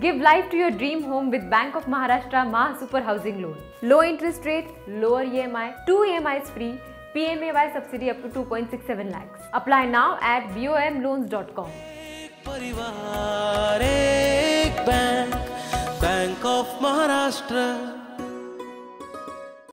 Give life to your dream home with Bank of Maharashtra Maha Super Housing Loan. Low interest rate, lower EMI, 2 EMIs free, PMAY subsidy up to 2.67 lakhs. Apply now at bomloans.com. परिवार एक bank bank of Maharashtra